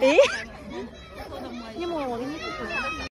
诶